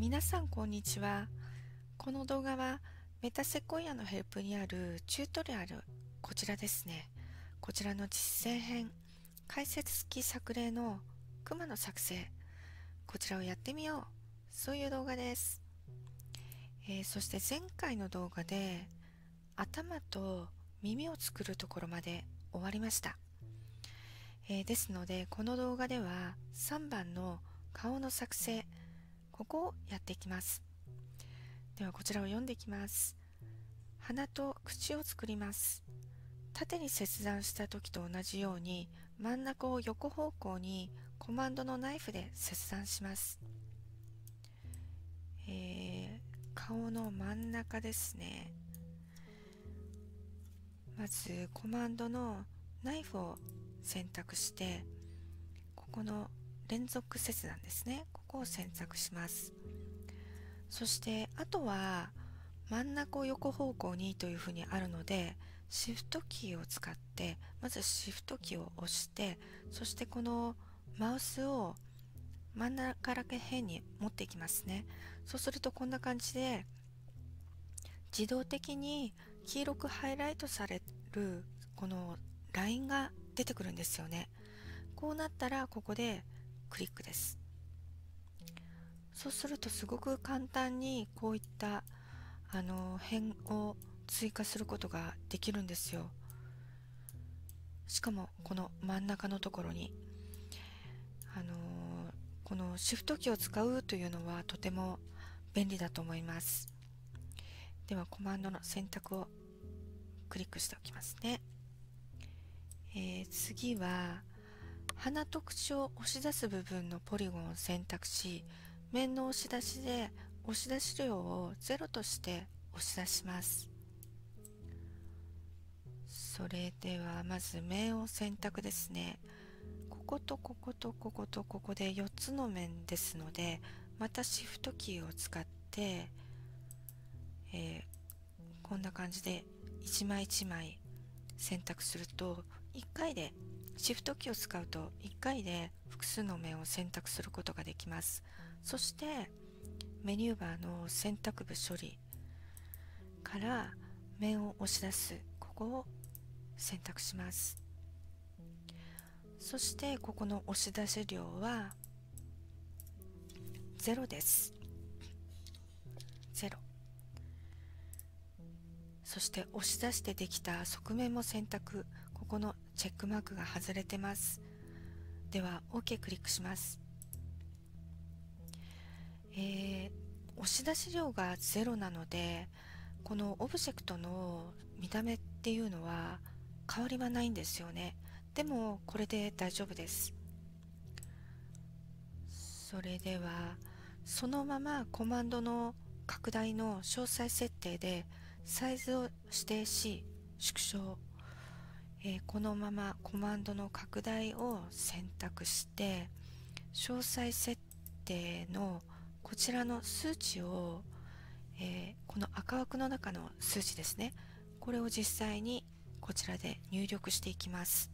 皆さんこんにちは。この動画はメタセコイアのヘルプにあるチュートリアル、こちらですね。こちらの実践編、解説付き作例のクマの作成、こちらをやってみよう。そういう動画です。えー、そして前回の動画で頭と耳を作るところまで終わりました。えー、ですので、この動画では3番の顔の作成、ここをやっていきます。ではこちらを読んでいきます。鼻と口を作ります。縦に切断した時と同じように真ん中を横方向にコマンドのナイフで切断します。えー、顔の真ん中ですね。まずコマンドのナイフを選択してここの連続切断ですね。ここを選択します。そしてあとは真ん中を横方向にというふうにあるのでシフトキーを使ってまずシフトキーを押してそしてこのマウスを真ん中ら辺に持っていきますね。そうするとこんな感じで自動的に黄色くハイライトされるこのラインが出てくるんですよね。こうなったらここでクリックです。そうするとすごく簡単にこういったあの辺を追加することができるんですよ。しかもこの真ん中のところにあのこのシフトキーを使うというのはとても便利だと思います。ではコマンドの選択をクリックしておきますね、えー、次は鼻と口を押し出す部分のポリゴンを選択し面の押し出しで押し出し量を0として押し出します。それではまず面を選択ですね。こことこことこことここで4つの面ですのでまたシフトキーを使って、えー、こんな感じで1枚1枚選択すると1回でシフトキーを使うと1回で複数の面を選択することができます。そしてメニューバーの選択部処理から面を押し出す。ここを選択します。そしてここの押し出し量は0です。0そして押し出してできた側面も選択。このチェックマークが外れてます。では OK クリックします。えー、押し出し量が0なのでこのオブジェクトの見た目っていうのは変わりはないんですよね。でもこれで大丈夫です。それではそのままコマンドの拡大の詳細設定でサイズを指定し縮小。えー、このままコマンドの拡大を選択して詳細設定のこちらの数値を、えー、この赤枠の中の数値ですね。これを実際にこちらで入力していきます。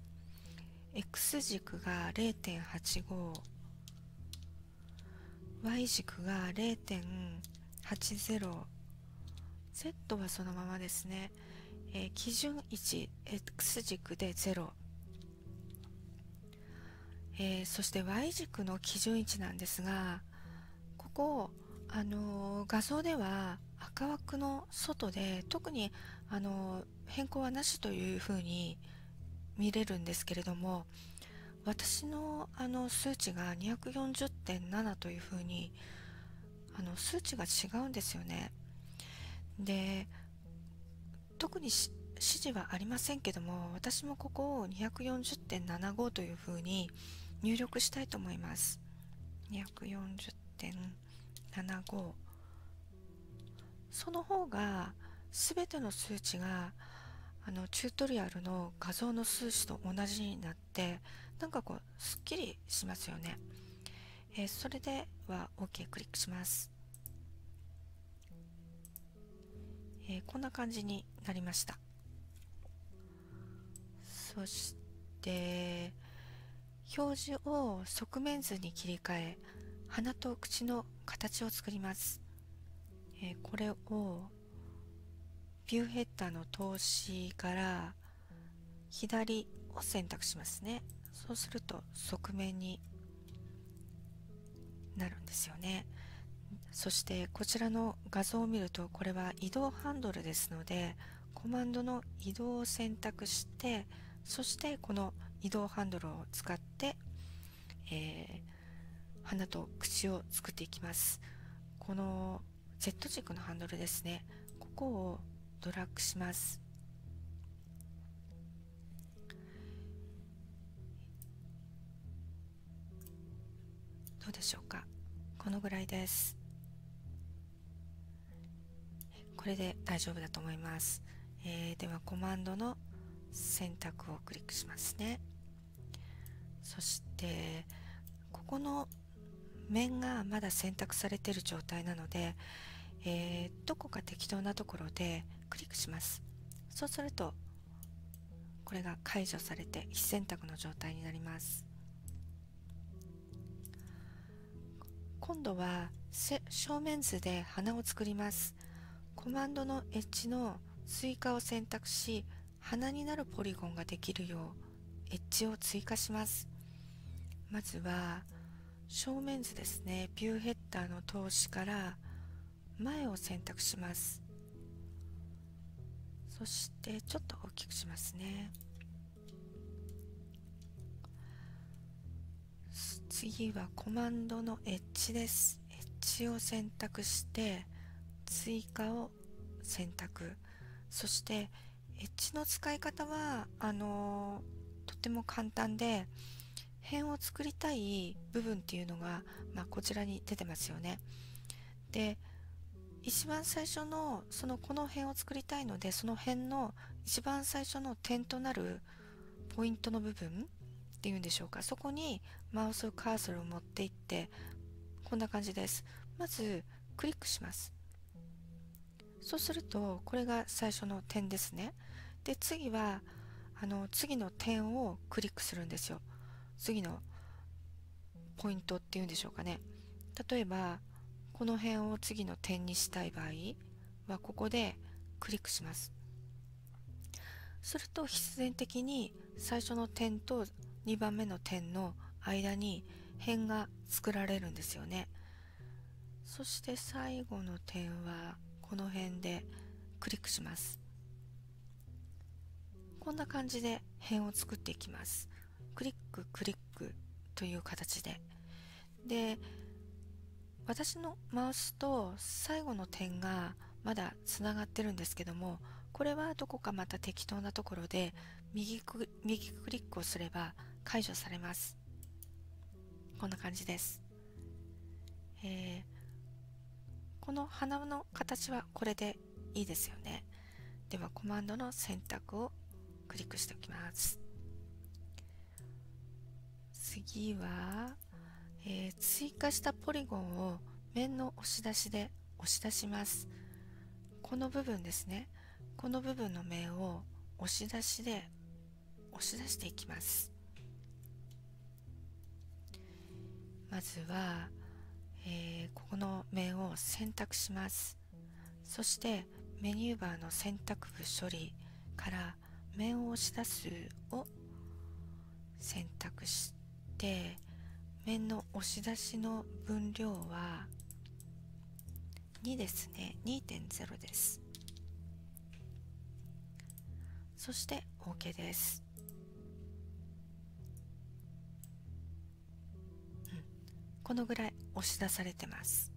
X 軸が0.85 Y 軸が0.80 Z はそのままですね。えー、基準位置 X 軸で0、えー、そして Y 軸の基準位置なんですがここ、あのー、画像では赤枠の外で特に、あの変更はなしというふうに見れるんですけれども私のあの数値が240.7というふうにあの数値が違うんですよね。で特に指示はありませんけども私もここを240.75というふうに入力したいと思います。240.75その方が全ての数値があのチュートリアルの画像の数値と同じになってなんかこうすっきりしますよね、えー、それでは OK クリックします。えー、こんな感じになりました。そして表示を側面図に切り替え鼻と口の形を作ります、えー、これをビューヘッダーの通しから左を選択しますね。そうすると側面になるんですよね。そしてこちらの画像を見るとこれは移動ハンドルですのでコマンドの移動を選択してそしてこの移動ハンドルを使って、えー、鼻と口を作っていきます。この Z 軸のハンドルですね。ここをドラッグします。どうでしょうか？このぐらいです。これで大丈夫だと思います、えー、ではコマンドの選択をクリックしますね。そしてここの面がまだ選択されている状態なので、えー、どこか適当なところでクリックします。そうするとこれが解除されて非選択の状態になります。今度は正面図で花を作ります。コマンドのエッジの追加を選択し鼻になるポリゴンができるようエッジを追加します。まずは正面図ですね。ビューヘッダーの通しから前を選択します。そしてちょっと大きくしますね。次はコマンドのエッジです。エッジを選択して追加を選択。そしてエッジの使い方はあのー、とても簡単で辺を作りたい部分っていうのが、まあ、こちらに出てますよね。で一番最初のそのこの辺を作りたいのでその辺の一番最初の点となるポイントの部分っていうんでしょうか。そこにマウスカーソルを持っていってこんな感じです。まずクリックします。そうするとこれが最初の点ですね。で次はあの次の点をクリックするんですよ。次のポイントっていうんでしょうかね。例えばこの辺を次の点にしたい場合はここでクリックします。すると必然的に最初の点と2番目の点の間に辺が作られるんですよね。そして最後の点はこの辺でクリックします。こんな感じで辺を作っていきます。クリッククリックという形で。で私のマウスと最後の点がまだつながってるんですけどもこれはどこかまた適当なところで右ク右クリックをすれば解除されます。こんな感じです、えー、この花の形はこれでいいですよね。ではコマンドの選択をクリックしておきます。次は、えー、追加したポリゴンを面の押し出しで押し出します。この部分ですね。この部分の面を押し出しで押し出していきます。まずは、えー、ここの面を選択します。そしてメニューバーの選択部処理から面を押し出すを選択して面の押し出しの分量は2ですね。2.0です。そして OK です、このぐらい押し出されてます。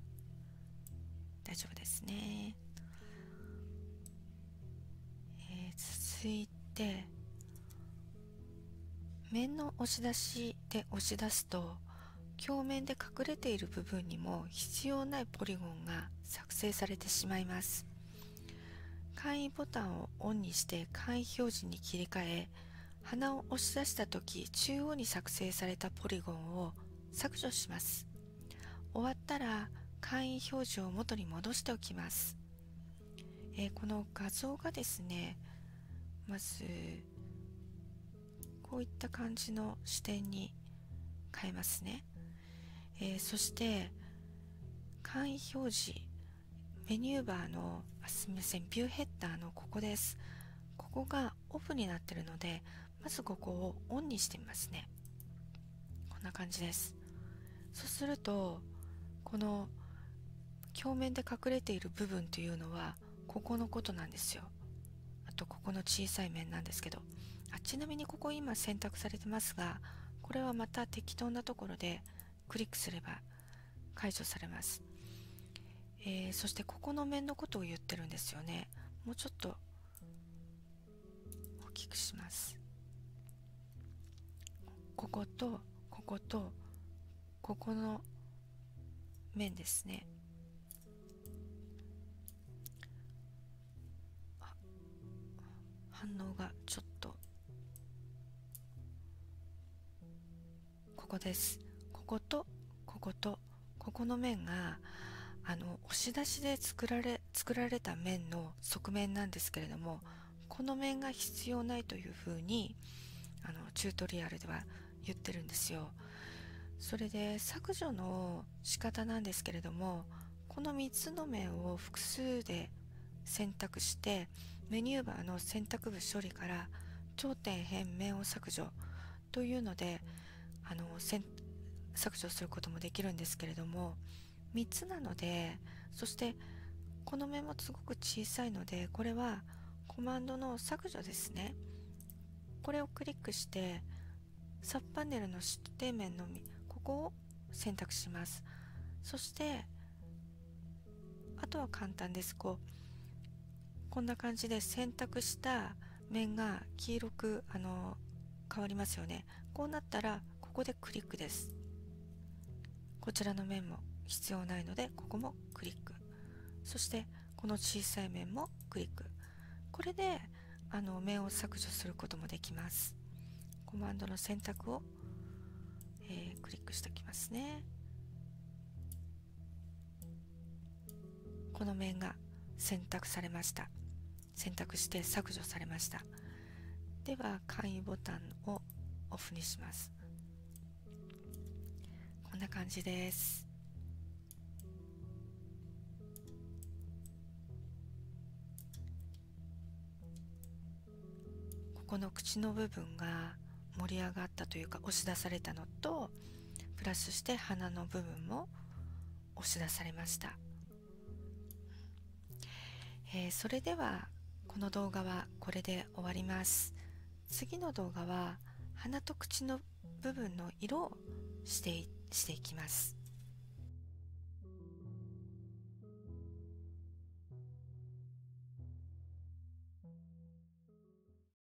大丈夫ですね、えー、続いてて面の押し出しで押し出すと鏡面で隠れている部分にも必要ないポリゴンが作成されてしまいます。簡易ボタンをオンにして簡易表示に切り替え鼻を押し出した時中央に作成されたポリゴンを削除します。終わったら簡易表示を元に戻しておきます、えー、この画像がですねまずこういった感じの視点に変えますね、えー、そして簡易表示メニューバーのあすみませんビューヘッダーのここです。ここがオフになってるのでまずここをオンにしてみますね。こんな感じです。そうするとこの表面で隠れている部分というのはここのことなんですよ。あとここの小さい面なんですけど。あちなみにここ今選択されてますがこれはまた適当なところでクリックすれば解除されます、えー、そしてここの面のことを言ってるんですよね。もうちょっと大きくします。こことこことここの面ですね。反応がちょっと。ここです。こことここと。ここの面があの押し出しで作られ作られた面の側面なんですけれどもこの面が必要ないというふうにあのチュートリアルでは言ってるんですよ。それで削除の仕方なんですけれどもこの3つの面を複数で選択してメニューバーの選択部処理から頂点変面を削除というのであの削除することもできるんですけれども3つなのでそしてこの面もすごく小さいのでこれはコマンドの削除ですね。これをクリックしてサブパネルの指定面のここを選択します。そしてあとは簡単です。こうこんな感じで選択した面が黄色くあの変わりますよね。こうなったらここでクリックです。こちらの面も必要ないのでここもクリック。そしてこの小さい面もクリック。これであの面を削除することもできます。コマンドの選択を、えー、クリックしておきますね。この面が選択されました。選択して削除されました。では簡易ボタンをオフにします。こんな感じです。ここの口の部分が盛り上がったというか押し出されたのとプラスして鼻の部分も押し出されました、えー、それではこの動画はこれで終わります。次の動画は鼻と口の部分の色をしてしていきます。